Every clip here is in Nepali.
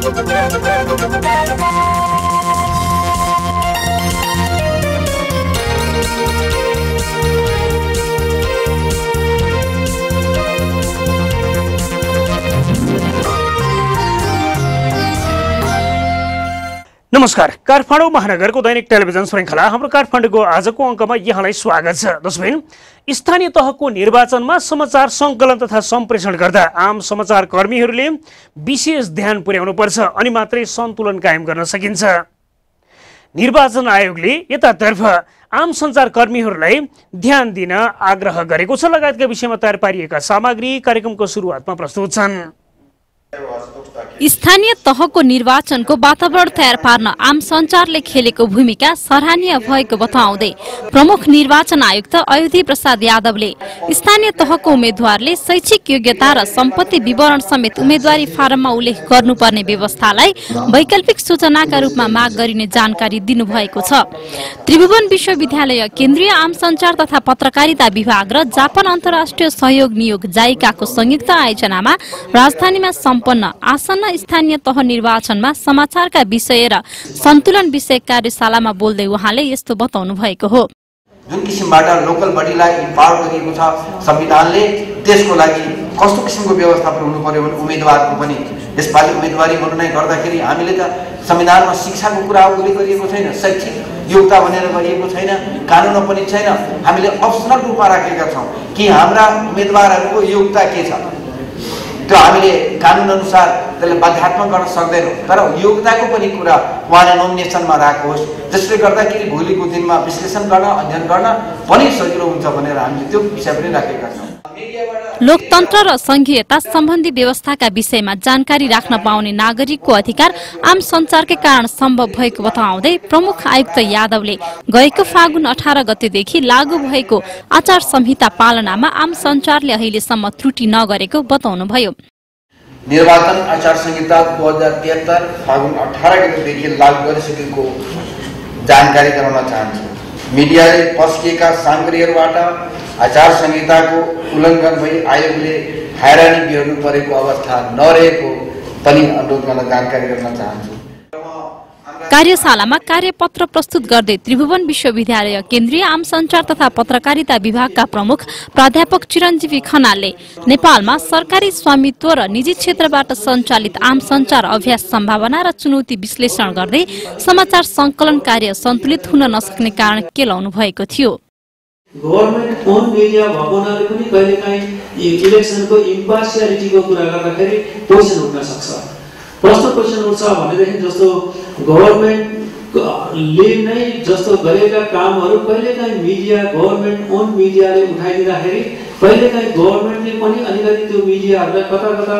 Música नमस्कार। काठमाडौँ महानगरको दैनिक टेलिभिजन श्रृङ्खला हाम्रो काठमाडौँको आजको अङ्कमा यहाँलाई स्वागत छ। दसबिन स्थानीय तहको निर्वाचनमा समाचार सङ्कलन तथा सम्प्रेषण गर्दा आम समाचार कर्मीहरूले विशेष ध्यान पुर्याउनुपर्छ अनि मात्रै सन्तुलन कायम गर्न सकिन्छ। निर्वाचन आयोगले यतातर्फ आम सञ्चार कर्मीहरूलाई ध्यान दिन आग्रह गरेको छ। लगायतका विषयमा तयार पारिएका सामग्री कार्यक्रमको सुरुवातमा प्रस्तुत छन्। स्थानीय तहको निर्वाचनको वातावरण तयार पार्न आम सञ्चारले खेलेको भूमिका सराहनीय भएको बताउँदै प्रमुख निर्वाचन आयुक्त अयोधी प्रसाद यादवले स्थानीय तहको उम्मेद्वारले शैक्षिक योग्यता र सम्पत्ति विवरण समेत उम्मेद्वारी फारममा उल्लेख गर्नुपर्ने व्यवस्थालाई वैकल्पिक सूचनाका रूपमा माग गरिने जानकारी दिनुभएको छ। त्रिभुवन विश्वविद्यालय केन्द्रीय आम सञ्चार तथा पत्रकारिता विभाग र जापान अन्तर्राष्ट्रिय सहयोग नियोग जाइकाको संयुक्त आयोजनामा राजधानीमा सम्पन्न। आसन्न स्थानीय तह निर्वाचनमा समाचारका विषय र सन्तुलन विषय कार्यशालामा बोल्दै उहाँले यस्तो बताउनु भएको हो। जुन किसिमबाट लोकल बडीलाई इम्पावर गरिएको छ संविधानले त्यसको लागि कस्तो किसिमको व्यवस्थापन हुनु पर्यो भने उम्मेदवारको पनि। यसपालि उम्मेदवारी निर्णय गर्दाखेरि हामीले त संविधानमा शिक्षाको कुरा उल्लेख गरिएको छैन शैक्षिक योग्यता भनेर गरिएको छैन कानुनमा पनि छैन। हामीले अप्सनल रूपमा राखेका छौँ कि हाम्रा उम्मेदवारहरूको योग्यता के छ? त्यो हामीले कानुन अनुसार त्यसलाई बाध्यात्मक गर्न सक्दैनौँ। तर योग्यताको पनि कुरा उहाँले नोमिनेसनमा राखोस् जसले गर्दाखेरि भोलिको दिनमा विश्लेषण गर्न अध्ययन गर्न पनि सजिलो हुन्छ भनेर हामीले त्यो विषय पनि राखेका छौँ। लोकतन्त्र र संघीयता सम्बन्धी व्यवस्थाका विषयमा जानकारी राख्न पाउने नागरिकको अधिकार आम सञ्चारकै कारण सम्भव भएको बताउँदै प्रमुख आयुक्त यादवले गएको फागुन अठार गतेदेखि लागू भएको आचार संहिता पालनामा आम सञ्चारले अहिलेसम्म त्रुटि नगरेको बताउनुभयो। निर्वाचन आचार संहिता दुई हजार तिहत्तर फागुन अठार गतेदेखि लागू गरिसकेको जानकारी गराउन चाहन्छु। मिडियाले पस्किएका सामग्रीहरूबाट आचार संहिताको उल्लङ्घन भई आयोगले हैरानी बिहोर्नु परेको अवस्था नरहेको पनि अनुरोध गर्न जानकारी गर्न चाहन्छु। कार्यशालामा कार्यपत्र प्रस्तुत गर्दै त्रिभुवन विश्वविद्यालय केन्द्रीय आम सञ्चार तथा पत्रकारिता विभागका प्रमुख प्राध्यापक चिरञ्जीवी खनालले नेपालमा सरकारी स्वामित्व र निजी क्षेत्रबाट सञ्चालित आम सञ्चार अभ्यास सम्भावना र चुनौती विश्लेषण गर्दै समाचार संकलन कार्य सन्तुलित हुन नसक्ने कारण केलाउनु भएको थियो। गभर्मेन्ट ओन मिडिया भएको हुनाले पनि कहिलेकाहीँ इलेक्सनको इम्पार्सियालिटीको कुरा गर्दाखेरि क्वेसन उठ्न सक्छ। प्रश्न क्वेसन उठ्छ भनेदेखि जस्तो गभर्मेन्टले नै जस्तो गरेका कामहरू कहिलेकाहीँ मिडिया गभर्मेन्ट ओन मिडियाले उठाइदिँदाखेरि कहिलेकाहीँ गभर्मेन्टले पनि अलिकति त्यो मिडियाहरूलाई कता कता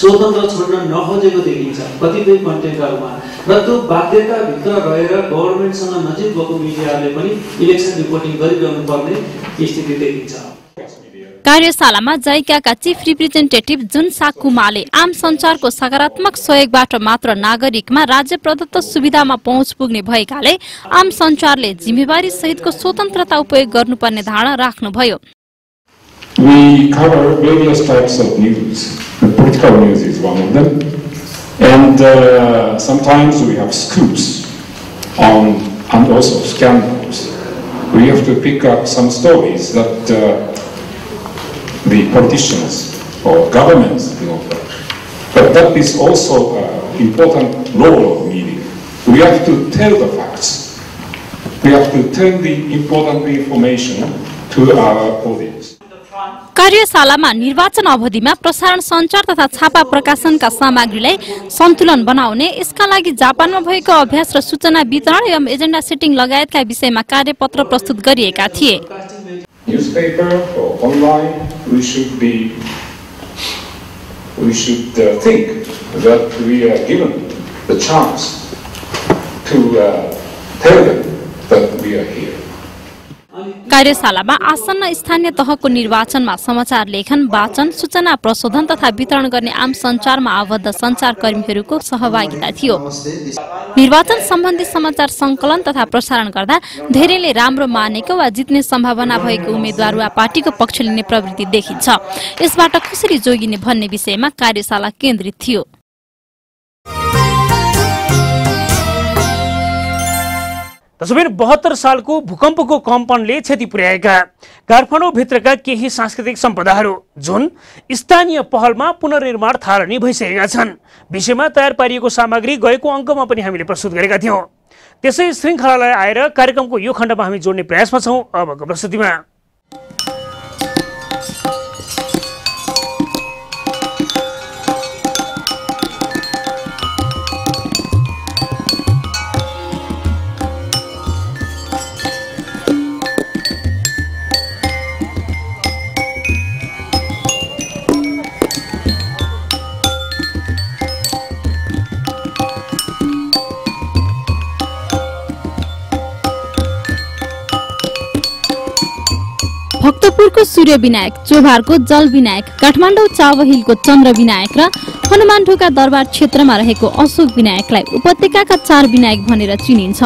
स्वतन्त्र छोड्न नखोजेको देखिन्छ कतिपय कन्टेन्टहरूमा। र त्यो बाध्यताभित्र रहेर गभर्मेन्टसँग नजिक भएको मिडियाहरूले पनि इलेक्सन रिपोर्टिङ गरिरहनु पर्ने स्थिति देखिन्छ। कार्यशालामा जैकाका चिफ रिप्रेजेन्टेटिभ जुन साकुमाले आम संचारको सकारात्मक सहयोगबाट मात्र नागरिकमा राज्य प्रदत्त सुविधामा पहुँच पुग्ने भएकाले आम संचारले जिम्मेवारी सहितको स्वतन्त्रता उपयोग गर्नुपर्ने धारणा राख्नुभयो। The politicians or governments you know, but that is also an important role of media. We have to tell the facts. We have to tell the important information to our audience. कार्यशालामा निर्वाचन अवधिमा प्रसारण सञ्चार तथा छापा प्रकाशनका सामग्रीलाई सन्तुलन बनाउने यसका लागि जापानमा भएको अभ्यास र सूचना वितरण एवं एजेन्डा सेटिङ लगायतका विषयमा कार्यपत्र प्रस्तुत गरिएका थिए Newspaper or online, we should be, we should uh, think that we are given the chance to uh, tell them that we are here. कार्यशालामा आसन्न स्थानीय तहको निर्वाचनमा समाचार लेखन वाचन सूचना प्रशोधन तथा वितरण गर्ने आम सञ्चारमा आबद्ध सञ्चार कर्मीहरूको सहभागिता थियो। निर्वाचन सम्बन्धी समाचार संकलन तथा प्रसारण गर्दा धेरैले राम्रो मानेको वा जित्ने सम्भावना भएको उम्मेद्वार वा पार्टीको पक्ष लिने प्रवृत्ति देखिन्छ। यसबाट कसरी जोगिने भन्ने विषयमा कार्यशाला केन्द्रित थियो। तसबिर बहत्तर सालको भूकम्पको कम्पनले क्षति पुर्याएका काठमाडौँभित्रका केही सांस्कृतिक सम्पदाहरू जुन स्थानीय पहलमा पुनर्निर्माण थालनी भइसकेका छन्। विषयमा तयार पारिएको सामग्री गएको अङ्कमा पनि हामीले प्रस्तुत गरेका थियौँ। त्यसै श्रृङ्खलालाई आएर कार्यक्रमको यो खण्डमा हामी जोड्ने प्रयासमा छौँ। अबको प्रस्तुतिमा। भक्तपुरको सूर्य विनायक चोभारको जल विनायक काठमाडौँ चावहिलको चन्द्र विनायक र हनुमान ढोका दरबार क्षेत्रमा रहेको अशोक विनायकलाई उपत्यकाका चार विनायक भनेर चिनिन्छ।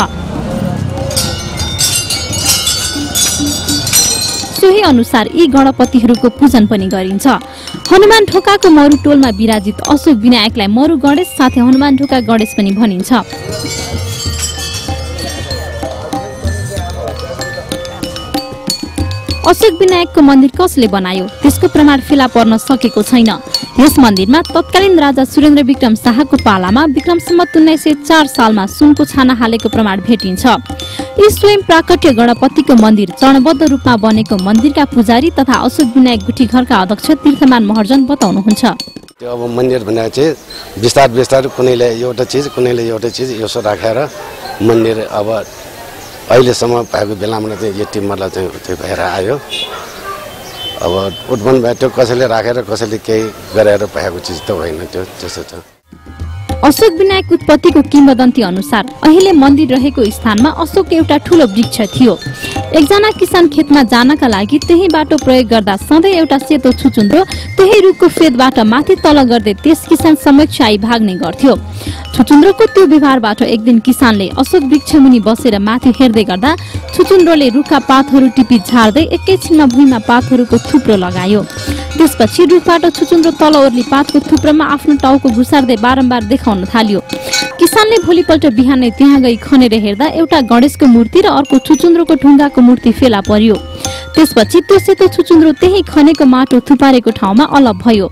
सोही अनुसार यी गणपतिहरूको पूजन पनि गरिन्छ। हनुमान ढोकाको मरुटोलमा विराजित अशोक विनायकलाई मरु गणेश साथै हनुमान ढोका गणेश पनि भनिन्छ। अशोक विनायकको मन्दिर कसले बनायो? त्यसको प्रमाण फेला पर्न सकेको छैन। यस मन्दिरमा तत्कालीन राजा सुरेन्द्र विक्रम शाहको पालामा विक्रम सम्मत उन्नाइस सय चार सालमा सुनको छाना हालेको प्रमाण भेटिन्छ। यी स्वयं प्राकट्य गणपतिको मन्दिर चरणबद्ध रूपमा बनेको मन्दिरका पुजारी तथा अशोक विनायक गुठी घरका अध्यक्ष तीर्थमान महर्जन बताउनुहुन्छ। त्यो अब मन्दिर भनेर चाहिँ बिस्तार बिस्तार कुनैले एउटा चिज कुनैले एउटा चिज यसो राखेर मन्दिर अब अहिलेसम्म भएको बेलामा चाहिँ यो टिमलाई चाहिँ त्यो भएर आयो। अब उत्पन्न भयो त्यो कसैले राखेर कसैले केही गरेर भएको चिज त होइन त्यो त्यस्तो छ। अशोक विनायक उत्पत्तिको किम्बदन्ती अनुसार अहिले मन्दिर रहेको स्थानमा अशोक एउटा ठुलो वृक्ष थियो। एकजना किसान खेतमा जानका लागि त्यही बाटो प्रयोग गर्दा सधैँ एउटा सेतो छुचुन्द्रो त्यही रुखको फेदबाट माथि तल गर्दै त्यस किसान समक्ष आई भाग्ने गर्थ्यो। छुचुन्द्रोको त्यो व्यवहारबाट एक दिन किसानले अशोक वृक्ष मुनि बसेर माथि हेर्दै गर्दा छुचुन्द्रोले रुखका पातहरू टिपी झार्दै एकैछिनमा भुइँमा पातहरूको थुप्रो लगायो। त्यसपछि रुखबाट छुचुन्द्रो तल ओर्ली पातको थुप्रोमा आफ्नो टाउको घुसार्दै बारम्बार देखाउन थाल्यो। किसानले भोलिपल्ट बिहानै त्यहाँ गई खनेर हेर्दा एउटा गणेशको मूर्ति र अर्को छुचुन्द्रोको ढुङ्गाको मूर्ति फेला पर्यो। त्यसपछि त्यो सेतो छुचुन्द्रो त्यही खनेको माटो थुपारेको ठाउँमा अलग भयो।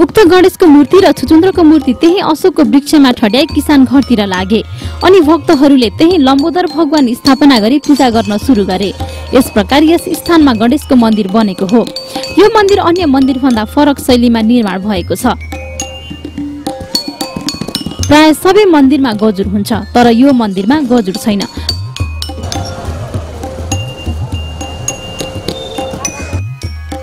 उक्त गणेशको मूर्ति र छुचुन्द्रोको मूर्ति त्यही अशोकको वृक्षमा ठड्याई किसान घरतिर लागे। अनि भक्तहरूले त्यही लम्बोदर भगवान स्थापना गरी पूजा गर्न सुरु गरे। यस प्रकार यस स्थानमा गणेशको मन्दिर बनेको हो। यो मन्दिर अन्य मन्दिरभन्दा फरक शैलीमा निर्माण भएको छ। प्राय सबै मन्दिरमा गजुर हुन्छ तर यो मन्दिरमा गजुर छैन।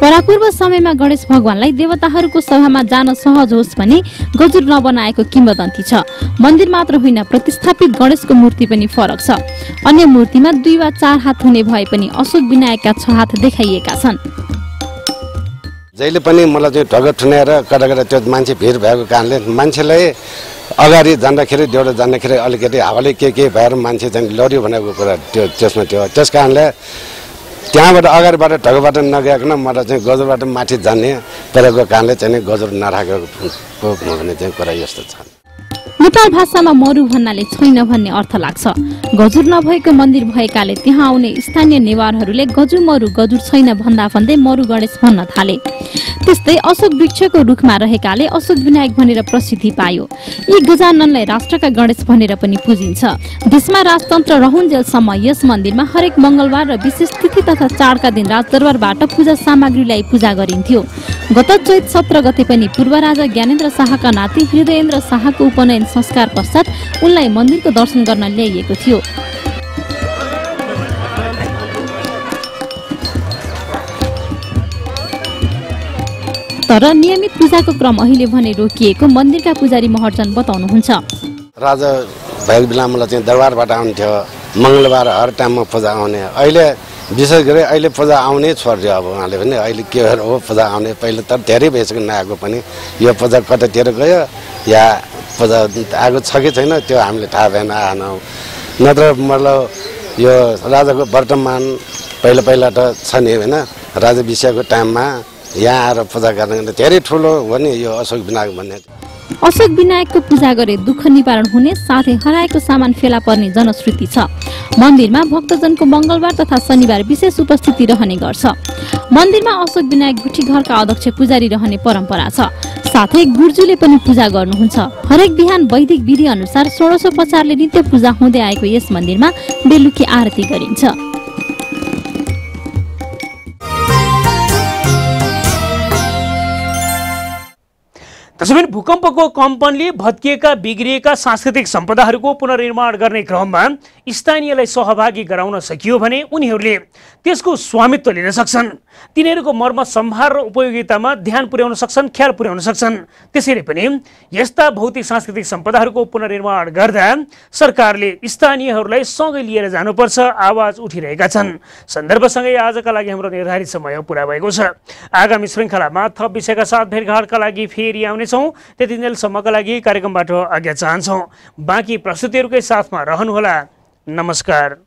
परापूर्व समयमा गणेश भगवानलाई देवताहरूको सभामा जान सहज होस् भने गजुर नबनाएको किम्बदन्ती छ। मन्दिर मात्र होइन प्रतिस्थापित गणेशको मूर्ति पनि फरक छ। अन्य मूर्तिमा दुई वा चार हात हुने भए पनि अशोक विनायकका छ हात देखाइएका छन्। जहिले पनि मलाई चाहिँ ढगत ठुनाएर कता त्यो मान्छे भिड भएको कारणले मान्छेलाई अगाडि जाँदाखेरि डेढो जाँदाखेरि अलिकति हावाले के के भएर मान्छे चाहिँ लड्यो भनेको कुरा त्यो त्यसमा त्यो त्यस कारणले त्यहाँबाट अगाडिबाट ढगबाट नगइकन मलाई चाहिँ गजरबाट माथि जाने परेको कारणले चाहिँ गजर नराखेको भन्ने चाहिँ कुरा यस्तो छ। नेपाल भाषामा मरु भन्नाले छैन भन्ने अर्थ लाग्छ। गजुर नभएको मन्दिर भएकाले त्यहाँ आउने स्थानीय नेवारहरूले गजु मरु गजुर छैन भन्दा भन्दै मरु गणेश भन्न थाले। त्यस्तै अशोक वृक्षको रुखमा रहेकाले अशोक विनायक भनेर प्रसिद्धि पायो। यी गजाननलाई राष्ट्रका गणेश भनेर पनि पुजिन्छ। देशमा राजतन्त्र रहुन्जेलसम्म यस मन्दिरमा हरेक मङ्गलबार र विशेष तिथि तथा चाडका दिन राजदरबारबाट पूजा सामग्रीलाई पूजा गरिन्थ्यो। गत चैत सत्र गते पनि पूर्व राजा ज्ञानेन्द्र शाहका नाति हृदयेन्द्र शाहको उपनयन संस्कार पश्चात उनलाई मन्दिरको दर्शन गर्न ल्याइएको थियो। तर नियमित पूजाको क्रम अहिले भने रोकिएको मन्दिरका पुजारी महर्जन बताउनुहुन्छ। राजा भएको बेला मलाई चाहिँ दरबारबाट आउँथ्यो मङ्गलबार हर टाइममा पूजा आउने। अहिले विशेष गरी अहिले पूजा आउनै छोडिदियो अब उहाँले पनि। अहिले के हो पूजा आउने। पहिले त धेरै भइसक्यो नआएको पनि। यो पूजा कतातिर गयो या पूजा आएको छ कि छैन त्यो हामीले थाहा भएन आएन। नत्र मतलब यो राजाको वर्तमान पहिला पहिला त छ नि होइन? राजा विषयको टाइममा यहाँ आएर पूजा गर्न धेरै ठुलो हो नि यो अशोक विनायक भन्ने। अशोक विनायकको पूजा गरे दुःख निवारण हुने साथै हराएको सामान फेला पर्ने जनश्रुति छ। मन्दिरमा भक्तजनको मङ्गलबार तथा शनिबार विशेष उपस्थिति रहने गर्छ। मन्दिरमा अशोक विनायक गुठी घरका अध्यक्ष पुजारी रहने परम्परा छ। साथै गुर्जुले पनि पूजा गर्नुहुन्छ। हरेक बिहान वैदिक विधि अनुसार षोडशोपचारले नित्य पूजा हुँदै आएको यस मन्दिरमा बेलुकी आरती गरिन्छ। त्यसो भने भूकम्पको कम्पनले भत्किएका बिग्रिएका सांस्कृतिक सम्पदाहरूको पुनर्निर्माण गर्ने क्रममा स्थानीयलाई सहभागी गराउन सकियो भने उनीहरूले त्यसको स्वामित्व लिन सक्छन्। तिनीहरूको मर्म सम्भार र उपयोगितामा ध्यान पुर्याउन सक्छन् ख्याल पुर्याउन सक्छन्। त्यसैले पनि यस्ता भौतिक सांस्कृतिक सम्पदाहरूको पुनर्निर्माण गर्दा सरकारले स्थानीयहरूलाई सँगै लिएर जानुपर्छ आवाज उठिरहेका छन्। सन्दर्भसँगै आजका लागि हाम्रो निर्धारित समय पुरा भएको छ। आगामी श्रृङ्खलामा थप विषयका साथ भेटघाटका लागि फेरि आउनेछौँ गर्नेछौँ। त्यतिन्जेलसम्मका लागि कार्यक्रमबाट आज्ञा चाहन्छौँ। बाँकी प्रस्तुतिहरूकै साथमा रहनुहोला। नमस्कार।